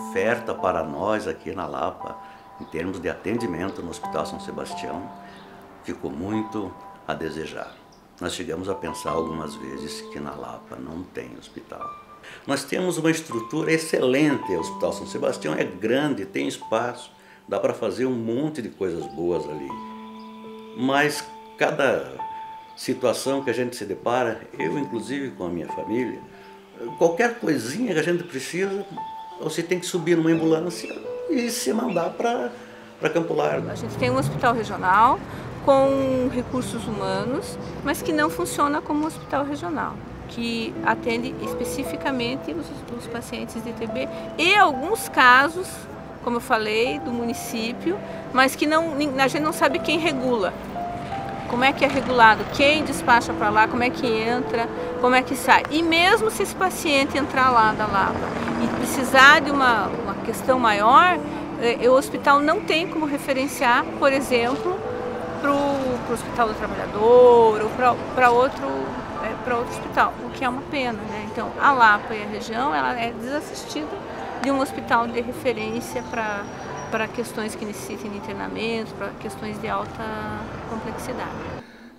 oferta para nós aqui na Lapa, em termos de atendimento no Hospital São Sebastião, ficou muito a desejar. Nós chegamos a pensar algumas vezes que na Lapa não tem hospital. Nós temos uma estrutura excelente, o Hospital São Sebastião é grande, tem espaço, dá para fazer um monte de coisas boas ali. Mas cada situação que a gente se depara, eu inclusive com a minha família, qualquer coisinha que a gente precisa, você tem que subir numa ambulância e se mandar para Campo Largo. A gente tem um hospital regional com recursos humanos, mas que não funciona como um hospital regional, que atende especificamente os, os pacientes de TB e alguns casos, como eu falei, do município, mas que não, a gente não sabe quem regula como é que é regulado, quem despacha para lá, como é que entra, como é que sai. E mesmo se esse paciente entrar lá da Lapa e precisar de uma, uma questão maior, eh, o hospital não tem como referenciar, por exemplo, para o Hospital do Trabalhador ou para outro, é, para outro hospital, o que é uma pena. Né? Então, a Lapa e a região ela é desassistida de um hospital de referência para para questões que necessitem de internamento, para questões de alta complexidade.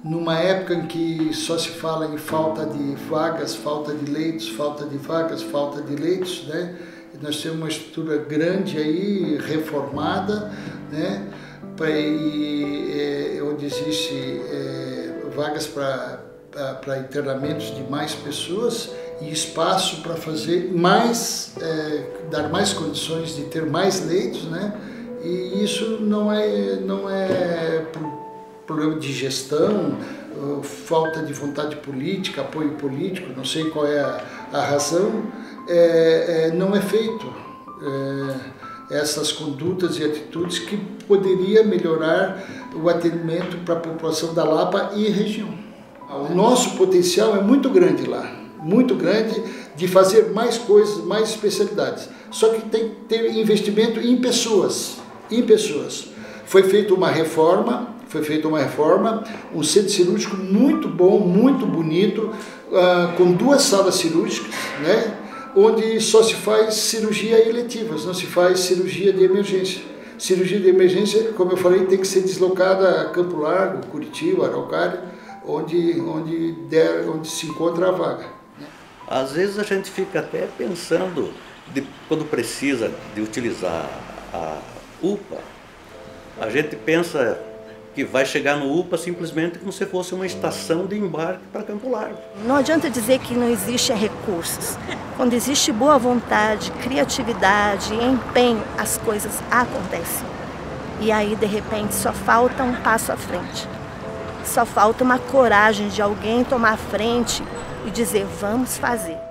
Numa época em que só se fala em falta de vagas, falta de leitos, falta de vagas, falta de leitos, né? Nós temos uma estrutura grande aí, reformada, né? E, é, onde existe é, vagas para internamentos de mais pessoas e espaço para fazer mais, é, dar mais condições de ter mais leitos, né? E isso não é, não é problema de gestão, falta de vontade política, apoio político, não sei qual é a, a razão, é, é, não é feito é, essas condutas e atitudes que poderia melhorar o atendimento para a população da Lapa e região. O nosso potencial é muito grande lá muito grande de fazer mais coisas, mais especialidades. Só que tem que ter investimento em pessoas, em pessoas. Foi feita uma reforma, foi feita uma reforma, um centro cirúrgico muito bom, muito bonito, uh, com duas salas cirúrgicas, né? onde só se faz cirurgia eletivas, não se faz cirurgia de emergência. Cirurgia de emergência, como eu falei, tem que ser deslocada a Campo Largo, Curitiba, Araucária, onde, onde, der, onde se encontra a vaga. Às vezes a gente fica até pensando, de, quando precisa de utilizar a UPA, a gente pensa que vai chegar no UPA simplesmente como se fosse uma estação de embarque para Campo Largo. Não adianta dizer que não existe recursos. Quando existe boa vontade, criatividade, empenho, as coisas acontecem. E aí, de repente, só falta um passo à frente. Só falta uma coragem de alguém tomar a frente e dizer vamos fazer.